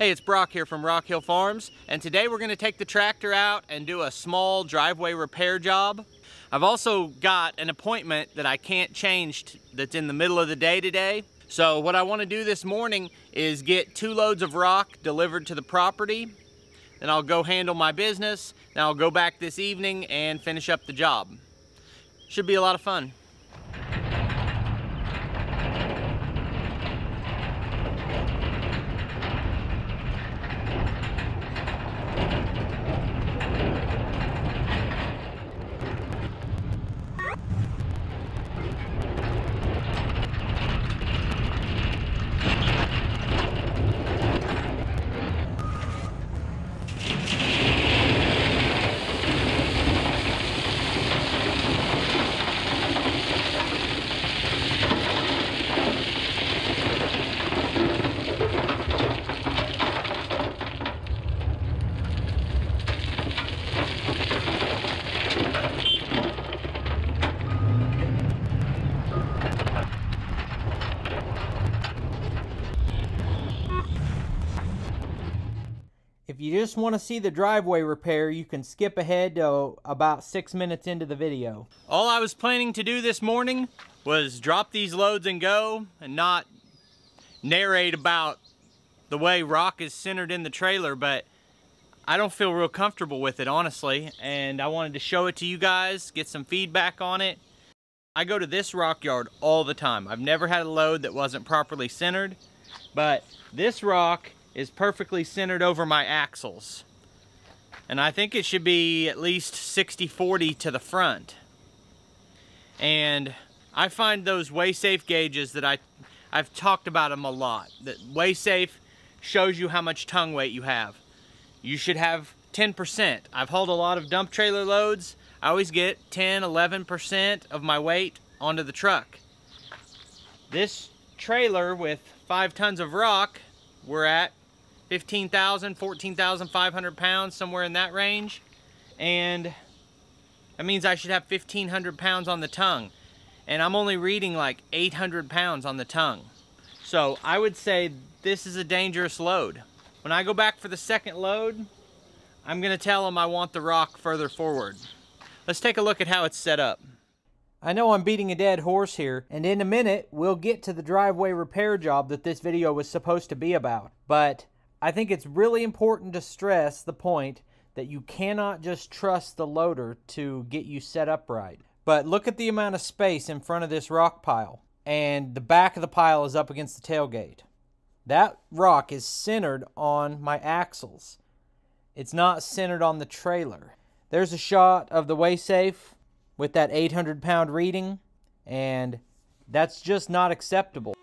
Hey, it's Brock here from Rockhill Farms, and today we're gonna take the tractor out and do a small driveway repair job. I've also got an appointment that I can't change that's in the middle of the day today. So what I wanna do this morning is get two loads of rock delivered to the property, then I'll go handle my business, then I'll go back this evening and finish up the job. Should be a lot of fun. If you just want to see the driveway repair, you can skip ahead to about six minutes into the video. All I was planning to do this morning was drop these loads and go and not narrate about the way rock is centered in the trailer, but I don't feel real comfortable with it, honestly, and I wanted to show it to you guys, get some feedback on it. I go to this rock yard all the time. I've never had a load that wasn't properly centered, but this rock is perfectly centered over my axles. And I think it should be at least 60-40 to the front. And I find those Weigh Safe gauges that I, I've talked about them a lot. That Weigh Safe shows you how much tongue weight you have. You should have 10%. I've hauled a lot of dump trailer loads. I always get 10, 11% of my weight onto the truck. This trailer with five tons of rock, we're at 15,000, 14,500 pounds, somewhere in that range. And that means I should have 1,500 pounds on the tongue. And I'm only reading like 800 pounds on the tongue. So I would say this is a dangerous load. When I go back for the second load, I'm gonna tell them I want the rock further forward. Let's take a look at how it's set up. I know I'm beating a dead horse here, and in a minute, we'll get to the driveway repair job that this video was supposed to be about. But I think it's really important to stress the point that you cannot just trust the loader to get you set up right. But look at the amount of space in front of this rock pile, and the back of the pile is up against the tailgate. That rock is centered on my axles. It's not centered on the trailer. There's a shot of the Weigh Safe with that 800 pound reading, and that's just not acceptable.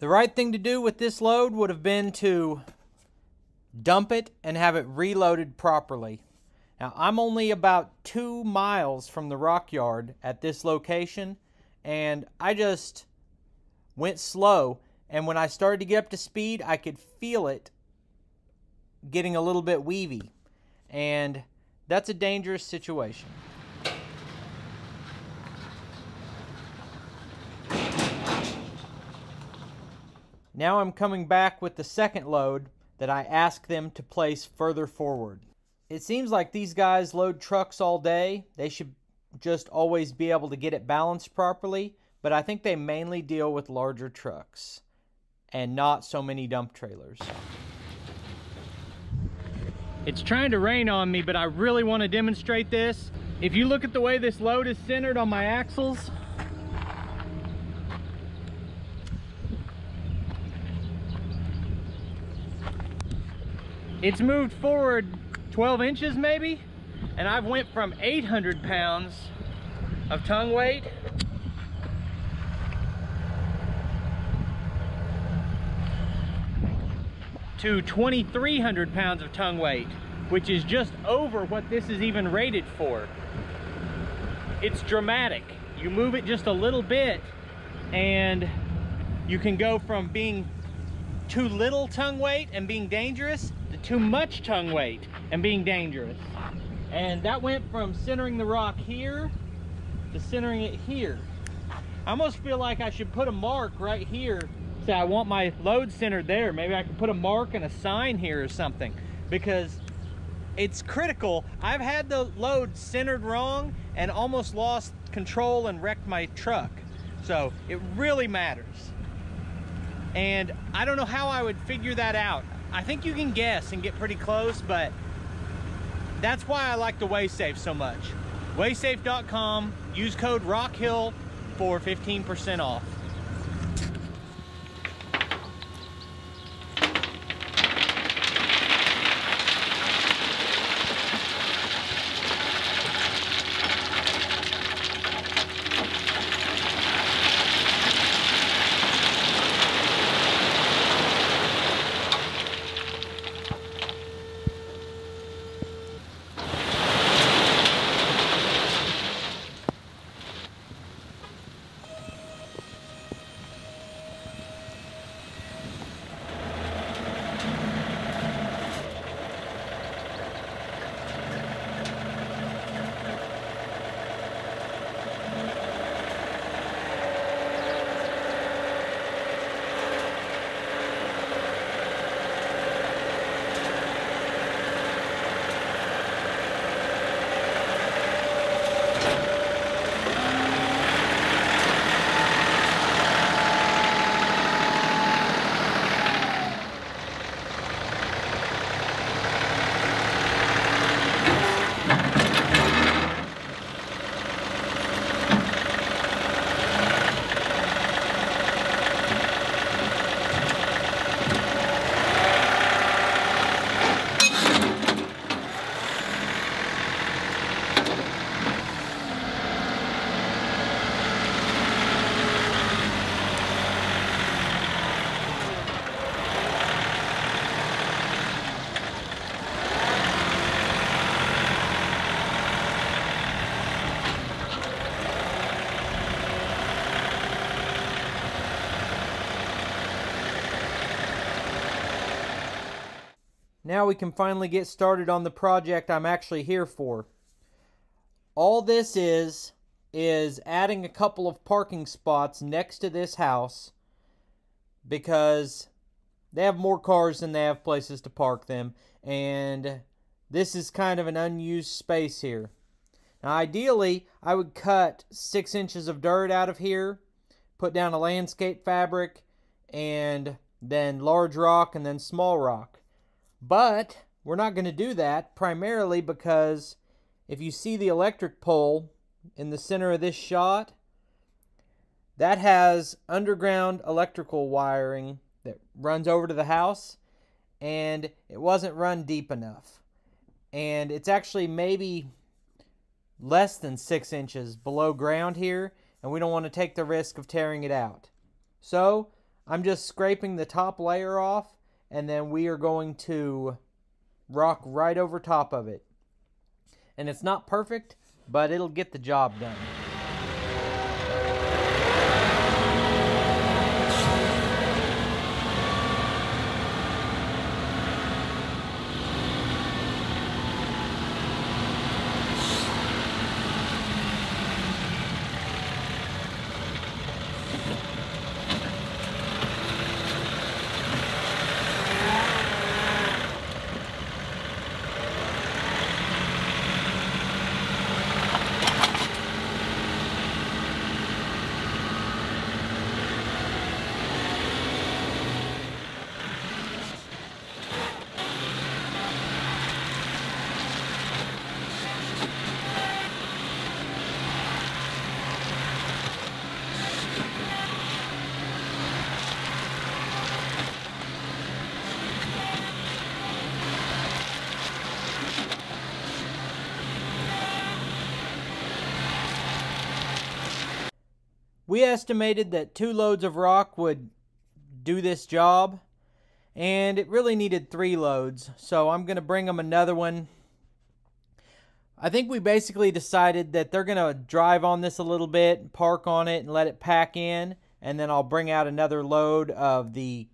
The right thing to do with this load would have been to dump it and have it reloaded properly. Now, I'm only about two miles from the rock yard at this location, and I just went slow. And when I started to get up to speed, I could feel it getting a little bit weavy. And that's a dangerous situation. Now I'm coming back with the second load that I asked them to place further forward. It seems like these guys load trucks all day. They should just always be able to get it balanced properly, but I think they mainly deal with larger trucks and not so many dump trailers. It's trying to rain on me, but I really want to demonstrate this. If you look at the way this load is centered on my axles, It's moved forward 12 inches maybe, and I've went from 800 pounds of tongue weight to 2,300 pounds of tongue weight, which is just over what this is even rated for. It's dramatic. You move it just a little bit and you can go from being too little tongue weight and being dangerous too much tongue weight and being dangerous. And that went from centering the rock here to centering it here. I almost feel like I should put a mark right here. Say I want my load centered there. Maybe I could put a mark and a sign here or something because it's critical. I've had the load centered wrong and almost lost control and wrecked my truck. So it really matters. And I don't know how I would figure that out. I think you can guess and get pretty close, but that's why I like the Weigh Safe so much. Weigh-Safe.com, use code ROCKHILL for 15% off. Now we can finally get started on the project I'm actually here for. All this is, is adding a couple of parking spots next to this house because they have more cars than they have places to park them and this is kind of an unused space here. Now ideally I would cut six inches of dirt out of here, put down a landscape fabric and then large rock and then small rock. But we're not going to do that primarily because if you see the electric pole in the center of this shot, that has underground electrical wiring that runs over to the house and it wasn't run deep enough. And it's actually maybe less than six inches below ground here and we don't want to take the risk of tearing it out. So I'm just scraping the top layer off and then we are going to rock right over top of it. And it's not perfect, but it'll get the job done. We estimated that two loads of rock would do this job, and it really needed three loads, so I'm going to bring them another one. I think we basically decided that they're going to drive on this a little bit, park on it, and let it pack in, and then I'll bring out another load of the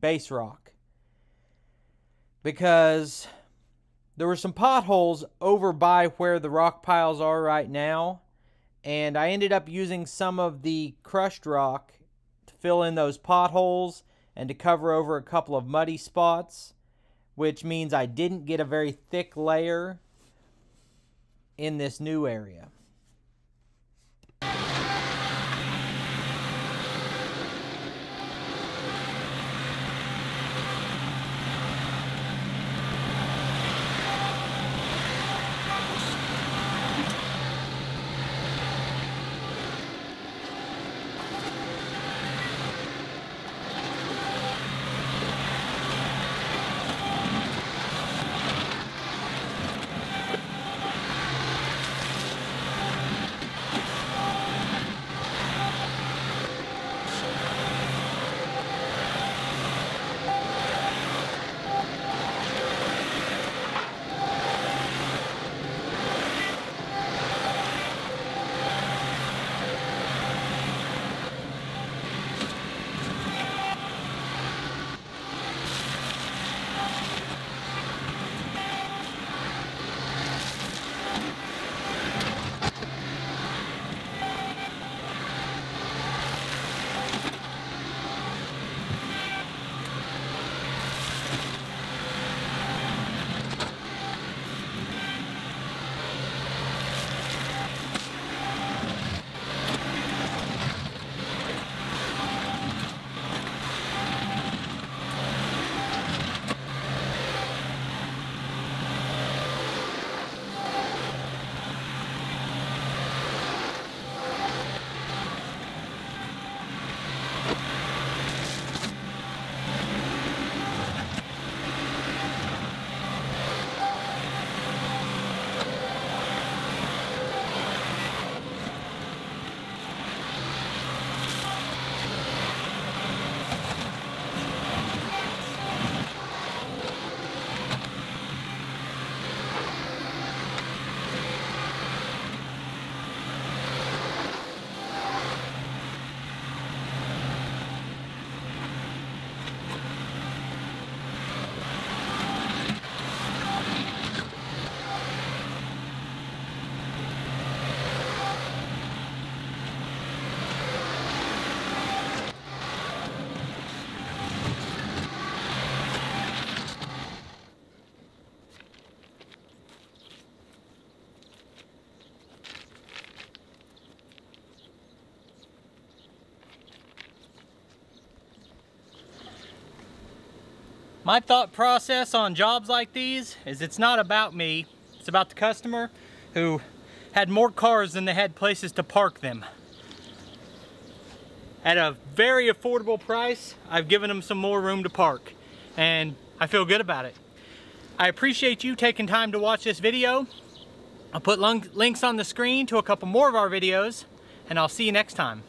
base rock. Because there were some potholes over by where the rock piles are right now, and I ended up using some of the crushed rock to fill in those potholes and to cover over a couple of muddy spots, which means I didn't get a very thick layer in this new area. My thought process on jobs like these is it's not about me, it's about the customer who had more cars than they had places to park them. At a very affordable price, I've given them some more room to park and I feel good about it. I appreciate you taking time to watch this video. I'll put links on the screen to a couple more of our videos and I'll see you next time.